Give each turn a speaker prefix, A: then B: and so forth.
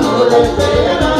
A: amor eterno.